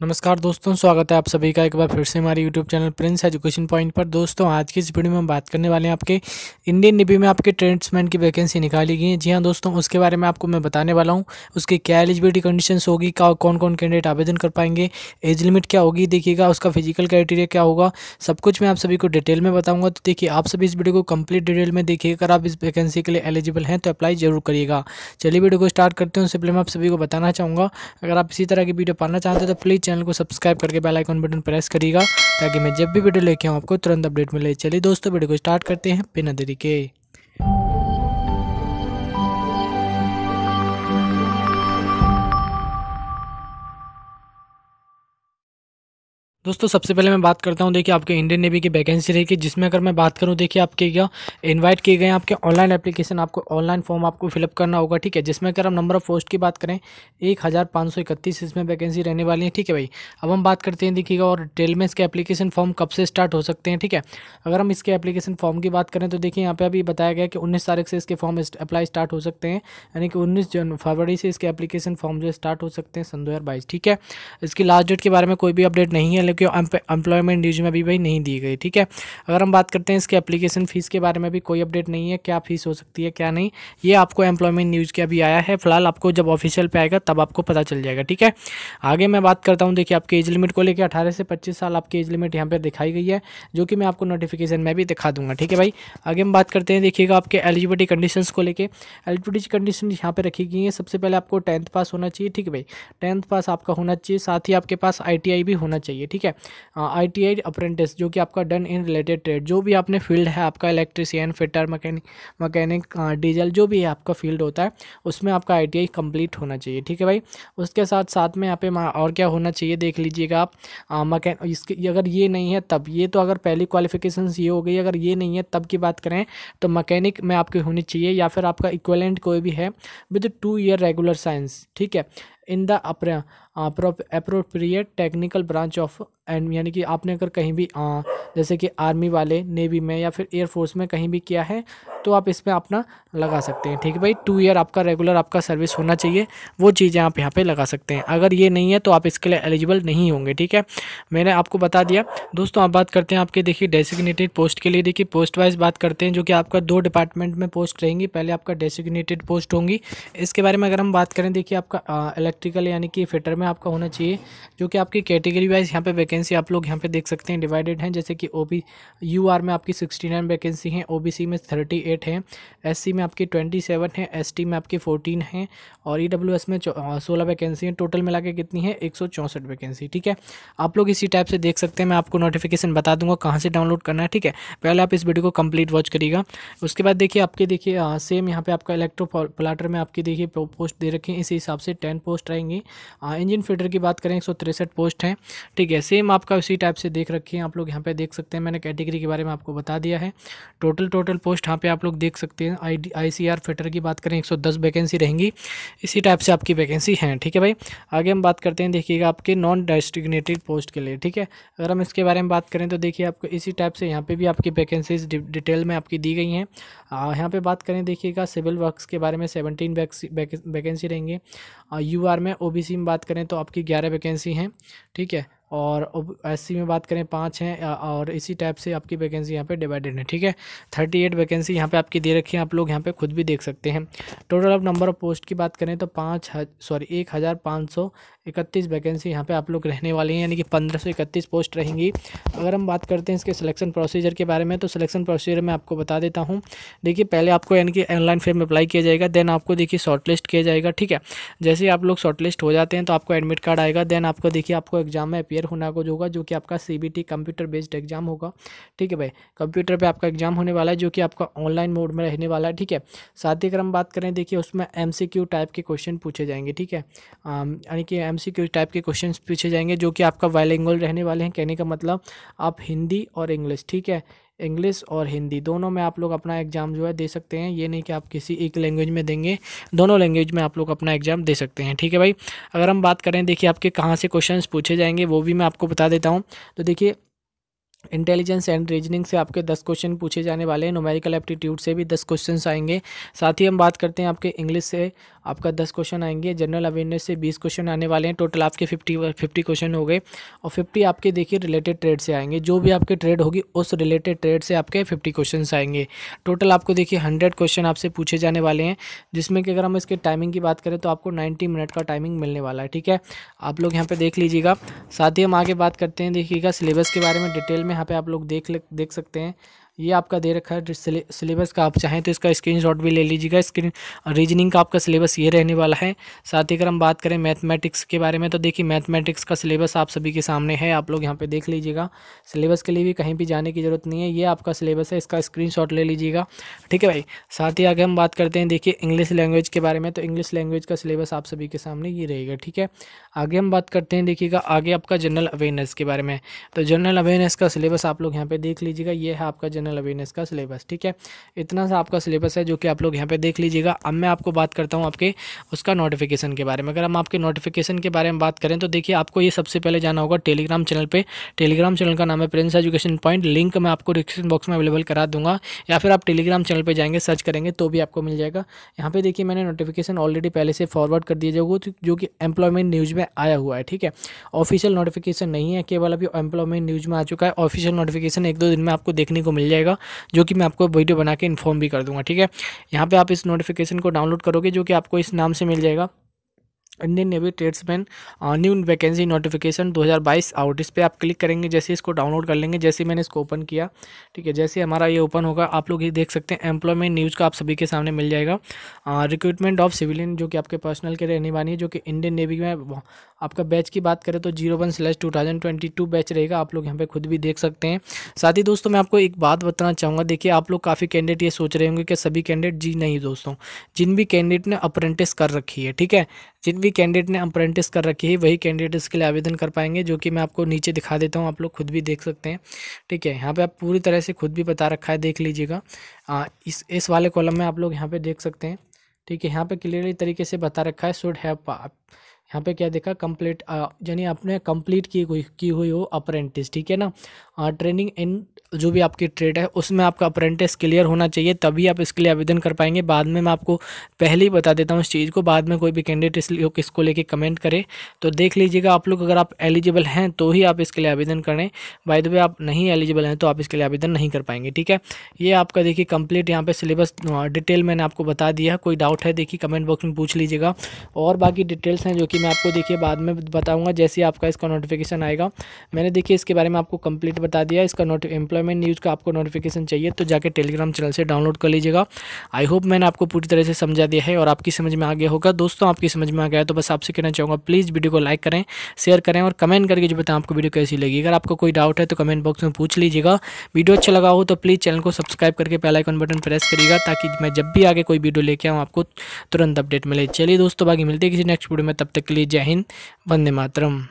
नमस्कार दोस्तों, स्वागत है आप सभी का एक बार फिर से हमारे YouTube channel Prince Education Point पर। दोस्तों, आज की इस वीडियो में हम बात करने वाले हैं आपके इंडियन नेवी में आपके ट्रेड्समैन की वैकेंसी निकाली गई है। जी हाँ दोस्तों, उसके बारे में आपको मैं बताने वाला हूँ। उसकी क्या एलिजिबिलिटी कंडीशन होगी कौन कौन कैंडिडेट आवेदन कर पाएँगे एज लिमिट क्या होगी, देखिएगा, उसका फ़िज़िकल क्राइटेरिया क्या होगा, सब कुछ मैं आप सभी को डिटेल में बताऊँगा। तो देखिए, आप सभी इस वीडियो को कंप्लीट डिटेल में देखिए, अगर आप इस वैकेंसी के लिए एलिजिबल हैं तो अप्लाई ज़रूर करिएगा। चलिए वीडियो को स्टार्ट करते हैं। उससे पहले मैं आप सभी को बताना चाहूँगा, अगर आप इसी तरह की वीडियो पाना चाहते हैं तो प्लीज़ चैनल को सब्सक्राइब करके बेल आइकन बटन प्रेस करिएगा ताकि मैं जब भी वीडियो लेके आऊँ, आपको तुरंत अपडेट मिले। चलिए दोस्तों, वीडियो को स्टार्ट करते हैं बिना देरी के। दोस्तों, सबसे पहले मैं बात करता हूँ, देखिए, आपके इंडियन नेवी की वैकेंसी रहेगी जिसमें अगर मैं बात करूँ, देखिए, आपके क्या इनवाइट किए गए आपके ऑनलाइन एप्लीकेशन आपको ऑनलाइन फॉर्म आपको फिलअप करना होगा, ठीक है? जिसमें अगर हम नंबर ऑफ़ पोस्ट की बात करें, एक हज़ार पाँच सौ इकतीस इसमें वैकेंसी रहने वाली है, ठीक है भाई? अब हम बात करते हैं, देखिएगा, और डिटेल में इसके एप्लीकेशन फॉर्म कब से स्टार्ट हो सकते हैं, ठीक है? अगर हम इसके एप्लीकेशन फॉर्म की बात करें तो देखिए, यहाँ पर अभी बताया गया कि उन्नीस तारीख से इसके फॉर्म अप्लाई स्टार्ट हो सकते हैं, यानी कि उन्नीस जन फरवरी से इसके एप्लीकेशन फॉर्म जो स्टार्ट हो सकते हैं सन दो हज़ार बाईस, ठीक है? इसकी लास्ट डेट के बारे में कोई भी अपडेट नहीं है लेकिन एम्प्लॉयमेंट न्यूज़ में अभी भाई नहीं दी गई, ठीक है? अगर हम बात करते हैं इसके एप्लीकेशन फ़ीस के बारे में भी, कोई अपडेट नहीं है, क्या फ़ीस हो सकती है, क्या नहीं, ये आपको एम्प्लॉयमेंट न्यूज़ के अभी आया है। फ़िलहाल आपको जब ऑफिशियल पे आएगा, तब आपको पता चल जाएगा, ठीक है? आगे मैं बात करता हूँ, देखिए आपके एज लिमिट को लेकर अठारह से पच्चीस साल आपकी एज लिमिट यहाँ पर दिखाई गई है, जो कि मैं आपको नोटिफिकेशन में भी दिखा दूँगा, ठीक है भाई? आगे हम बात करते हैं, देखिएगा आपके एलिजिबिलिटी कंडीशन को लेकर एलिजिबिलिटी कंडीशन यहाँ पर रखी गई है, सबसे पहले आपको टेंथ पास होना चाहिए, ठीक है भाई? टेंथ पास आपका होना चाहिए, साथ ही आपके पास आईटीआई भी होना चाहिए, ठीक है? आई अप्रेंटिस जो कि आपका डन इन रिलेटेड ट्रेड जो भी आपने फ़ील्ड है, आपका electrician fitter mechanic mechanic diesel जो भी है आपका फ़ील्ड होता है, उसमें आपका आई टी कंप्लीट होना चाहिए, ठीक है भाई? उसके साथ साथ में यहाँ पे और क्या होना चाहिए, देख लीजिएगा आप। मकैन इसके अगर ये नहीं है, तब ये तो अगर पहली क्वालिफिकेशन ये हो गई, अगर ये नहीं है, तब की बात करें तो मकैनिक में आपकी होनी चाहिए, या फिर आपका इक्वलेंट कोई भी है with two year regular science ठीक है? In the appropriate technical branch of and यानी कि आपने अगर कहीं भी आ, जैसे कि आर्मी वाले नेवी में या फिर एयरफोर्स में कहीं भी किया है तो आप इसमें अपना लगा सकते हैं, ठीक है भाई? टू ईयर आपका रेगुलर आपका सर्विस होना चाहिए। वो चीज़ें आप यहाँ पे लगा सकते हैं। अगर ये नहीं है तो आप इसके लिए एलिजिबल नहीं होंगे, ठीक है? मैंने आपको बता दिया। दोस्तों, आप बात करते हैं आपके, देखिए डेसिग्नेटेड पोस्ट के लिए। देखिए पोस्ट वाइज बात करते हैं, जो कि आपका दो डिपार्टमेंट में पोस्ट रहेंगी। पहले आपका डेसिग्नेटेड पोस्ट होंगी। इसके बारे में अगर हम बात करें, देखिए, आपका इलेक्ट्रिकल यानी कि फिटर में आपका होना चाहिए, जो कि आपकी कैटेगरी वाइज यहाँ पर वैकेंसी आप लोग यहाँ पर देख सकते हैं डिवाइडेड हैं। जैसे कि ओ बी में आपकी सिक्सटी वैकेंसी हैं ओ में थर्टी एट हैं एस सी में आपकी ट्वेंटी सेवन है एस टी में आपकी फोर्टीन है और ई डब्ल्यू एस में सोलह वैकेंसी हैं टोटल मिला के कितनी है, एक सौ चौंसठ वैकेंसी ठीक है? आप लोग इसी टाइप से देख सकते हैं, मैं आपको नोटिफिकेशन बता दूँगा कहाँ से डाउनलोड करना है, ठीक है? पहले आप इस वीडियो को कंप्लीट वॉच करिएगा। उसके बाद देखिए, आपके देखिए सेम यहाँ पे आपका इलेक्ट्रो प्लाटर में आपकी देखिए पोस्ट दे रखी है, इसी हिसाब से टेन पोस्ट रहेंगी इंजन फीडर की बात करें, एक पोस्ट हैं, ठीक है? सेम आपका उसी टाइप से देख रखी है, आप लोग यहाँ पे देख सकते हैं, मैंने कैटेगरी के बारे में आपको बता दिया है। टोटल टोटल पोस्ट यहाँ पे आप लोग देख सकते हैं आई आई सी आर फिटर की बात करें 110 वैकेंसी रहेंगी। इसी टाइप से आपकी वैकेंसी हैं, ठीक है भाई? आगे हम बात करते हैं, देखिएगा आपके नॉन डेस्टिग्नेटेड पोस्ट के लिए, ठीक है? अगर हम इसके बारे में बात करें तो देखिए आपको इसी टाइप से यहाँ पर भी आपकी वैकेंसीज डिटेल में आपकी दी गई हैं। यहाँ पर बात करें, देखिएगा सिविल वर्क के बारे में सेवनटीन वैकेंसी रहेंगी। यू आर में ओबीसी में बात करें तो आपकी ग्यारह वैकेंसी हैं, ठीक है? और एस में बात करें, पाँच हैं और इसी टाइप से आपकी वैकेंसी यहाँ पे डिवाइडेड है, ठीक है? थर्टी एट वैकेंसी यहाँ पे आपकी दे रखी है, आप लोग यहाँ पे खुद भी देख सकते हैं। टोटल आप नंबर ऑफ़ पोस्ट की बात करें तो पाँच सॉरी एक हज़ार पाँच सौ इकतीस वैकेंसी यहाँ पे आप लोग रहने वाले हैं, यानी कि पंद्रह सौ इकतीस पोस्ट रहेंगी। अगर हम बात करते हैं इसके सिलेक्शन प्रोसीजर के बारे में तो सिलेक्शन प्रोसीजर मैं आपको बता देता हूँ। देखिए, पहले आपको यानी कि ऑनलाइन फॉर्म अप्लाई किया जाएगा देन आपको देखिए शॉर्टलिस्ट किया जाएगा, ठीक है? जैसे आप लोग शॉर्टलिस्ट हो जाते हैं तो आपको एडमिट कार्ड आएगा देन आपको देखिए, आपको एग्ज़ाम में होना को होगा, जो कि आपका सी कंप्यूटर बेस्ड एग्ज़ाम होगा। ठीक है भाई? कंप्यूटर पर आपका एग्ज़ाम होने वाला है, जो कि आपका ऑनलाइन मोड में रहने वाला है। ठीक है? साथ ही अगर हम बात करें, देखिए, उसमें एमसीक्यू टाइप के क्वेश्चन पूछे जाएँगे। ठीक है? यानी कि एम टाइप के क्वेश्चन पूछे जाएँगे, जो कि आपका वाइलिंगल रहने वाले हैं। कहने का मतलब आप हिंदी और इंग्लिश ठीक है? इंग्लिश और हिंदी दोनों में आप लोग अपना एग्ज़ाम जो है दे सकते हैं। ये नहीं कि आप किसी एक लैंग्वेज में देंगे, दोनों लैंग्वेज में आप लोग अपना एग्ज़ाम दे सकते हैं। ठीक है भाई? अगर हम बात करें, देखिए आपके कहाँ से क्वेश्चन पूछे जाएँगे, वो भी मैं आपको बता देता हूँ। तो देखिए इंटेलिजेंस एंड रीजनिंग से आपके दस क्वेश्चन पूछे जाने वाले हैं। नोमेरिकल एप्टीट्यूड से भी दस क्वेश्चन आएँगे। साथ ही हम बात करते हैं आपके इंग्लिश से। आपका दस क्वेश्चन आएँगे। जनरल अवेयरनेस से बीस क्वेश्चन आने वाले हैं। टोटल आपके फिफ्टी फिफ्टी क्वेश्चन हो गए। और फिफ्टी आपके देखिए रिलेटेड ट्रेड से आएँगे। जो भी आपके ट्रेड होगी, उस रिलेटेड ट्रेड से आपके फिफ्टी क्वेश्चन आएँगे। टोटल आपको देखिए हंड्रेड क्वेश्चन आपसे पूछे जाने वाले हैं। जिसमें कि अगर हम इसके टाइमिंग की बात करें तो आपको नाइन्टी मिनट का टाइमिंग मिलने वाला है। ठीक है? आप लोग यहाँ पर देख लीजिएगा। साथ ही हम आगे बात करते हैं। देखिएगा सिलेबस के बारे में डिटेल में यहाँ पे आप लोग देख देख सकते हैं। ये आपका दे रखा है सिलेबस का आप चाहें तो इसका स्क्रीनशॉट भी ले लीजिएगा। स्क्रीन रीजनिंग का आपका सिलेबस ये रहने वाला है। साथ ही अगर हम बात करें मैथमेटिक्स के बारे में तो देखिए मैथमेटिक्स का सिलेबस आप सभी के सामने है, आप लोग यहाँ पे देख लीजिएगा। सिलेबस के लिए भी कहीं भी जाने की ज़रूरत नहीं है, ये आपका सिलेबस है, इसका स्क्रीन ले लीजिएगा। ठीक है भाई? साथ ही आगे हम बात करते हैं, देखिए इंग्लिश लैंग्वेज के बारे में तो इंग्लिश लैंग्वेज का सिलेबस आप सभी के सामने ये रहेगा, ठीक है? आगे हम बात करते हैं, देखिएगा आगे आपका जनरल अवेयरनेस के बारे में। तो जनरल अवेयरनेस का सिलेबस आप लोग यहाँ पे देख लीजिएगा, ये है आपका जनरल अवेयरनेस का सिलेबस ठीक है? इतना सा आपका सिलेबस है जो कि आप लोग यहाँ पे देख लीजिएगा। अब मैं आपको बात करता हूँ आपके उसका नोटिफिकेशन के बारे में। अगर हम आपके नोटिफिकेशन के बारे में बात करें तो देखिए, आपको ये सबसे पहले जाना होगा टेलीग्राम चैनल पर टेलीग्राम चैनल का नाम है प्रिंस एजुकेशन पॉइंट लिंक मैं आपको डिस्क्रिप्शन बॉक्स में अवेलेबल करा दूँगा। या फिर आप टेलीग्राम चैनल पर जाएँगे सर्च करेंगे तो भी आपको मिल जाएगा। यहाँ पे देखिए, मैंने नोटिफिकेशन ऑलरेडी पहले से फॉरवर्ड कर दिया जाएगा जो कि एम्प्लॉयमेंट न्यूज़ में आया हुआ है, ठीक है? ऑफिशियल नोटिफिकेशन नहीं है, केवल अभी एम्प्लॉयमेंट न्यूज़ में आ चुका है। ऑफिशियल नोटिफिकेशन एक दो दिन में आपको देखने को मिल जाएगा। जो कि मैं आपको वीडियो बना के इन्फॉर्म भी कर दूँगा, ठीक है? यहाँ पे आप इस नोटिफिकेशन को डाउनलोड करोगे, जो कि आपको इस नाम से मिल जाएगा। Indian Navy tradesman new vacancy notification 2022 out इस पर आप क्लिक करेंगे, जैसे इसको डाउनलोड कर लेंगे, जैसे मैंने इसको ओपन किया, ठीक है, जैसे हमारा ये ओपन होगा, आप लोग ये देख सकते हैं एम्प्लॉयमेंट न्यूज़ का आप सभी के सामने मिल जाएगा। रिक्रूटमेंट ऑफ़ सिविलियन जो कि आपके पर्सनल के रहने वाली है, जो कि इंडियन नेवी में आपका बैच की बात करें तो zero one slash two thousand twenty two batch रहेगा, आप लोग यहाँ पे खुद भी देख सकते हैं। साथ ही दोस्तों, मैं आपको एक बात बताना चाहूँगा, देखिए, आप लोग काफ़ी कैंडिडेट ये सोच रहे होंगे कि सभी कैंडिडेट जी नहीं, दोस्तों, जिन भी कैंडिडेट ने अप्रेंटिस कर रखी है, ठीक है, जिन भी कैंडिडेट ने अप्रेंटिस कर रखी है, वही कैंडिडेट इसके लिए आवेदन कर पाएँगे, जो कि मैं आपको नीचे दिखा देता हूँ, आप लोग खुद भी देख सकते हैं। ठीक है, यहाँ पे आप पूरी तरह से खुद भी बता रखा है, देख लीजिएगा। इस इस वाले कॉलम में आप लोग यहाँ पे देख सकते हैं। ठीक है, यहाँ पे क्लियरली तरीके से बता रखा है शुड हैव यहाँ पे क्या देखा कंप्लीट यानी आपने कंप्लीट की हुई की हुई हो अप्रेंटिस ठीक है ना? ट्रेनिंग इन जो भी आपकी ट्रेड है, उसमें आपका अप्रेंटिस क्लियर होना चाहिए, तभी आप इसके लिए आवेदन कर पाएँगे। बाद में मैं आपको पहले ही बता देता हूँ इस चीज़ को, बाद में कोई भी कैंडिडेट इस इसको लेके कमेंट करे। तो देख लीजिएगा, आप लोग अगर आप एलिजिबल हैं तो ही आप इसके लिए आवेदन करें। बाय द वे आप नहीं एलिजिबल हैं तो आप इसके लिए आवेदन नहीं कर पाएँगे, ठीक है? ये आपका देखिए कंप्लीट यहाँ पर सिलेबस डिटेल मैंने आपको बता दिया कोई डाउट है, देखिए कमेंट बॉक्स में पूछ लीजिएगा। और बाकी डिटेल्स हैं जो कि मैं आपको देखिए बाद में बताऊँगा, जैसे आपका इसका नोटिफिकेशन आएगा। मैंने देखिए इसके बारे में आपको कंप्लीट बता दिया, इसका नोट एम्प्लॉयमेंट न्यूज़ का आपको नोटिफिकेशन चाहिए तो जाके टेलीग्राम चैनल से डाउनलोड कर लीजिएगा। आई होप मैंने आपको पूरी तरह से समझा दिया है और आपकी समझ में आ गया होगा। दोस्तों, आपकी समझ में आ गया तो बस आपसे कहना चाहूँगा प्लीज़ वीडियो को लाइक करें शेयर करें और कमेंट करके जो बताएँ, आपको वीडियो कैसी लगी। अगर आपको कोई डाउट है तो कमेंट बॉक्स में पूछ लीजिएगा। वीडियो अच्छा लगा हो तो प्लीज़ चैनल को सब्सक्राइब करके पहला आइकन बटन प्रेस करिएगा, ताकि मैं जब भी आगे कोई वीडियो लेके आऊँ, आपको तुरंत अपडेट मिले। चलिए दोस्तों बाकी मिलते हैं किसी नेक्स्ट वीडियो में। तब तक के लिए जय हिंद, वंदे मातरम।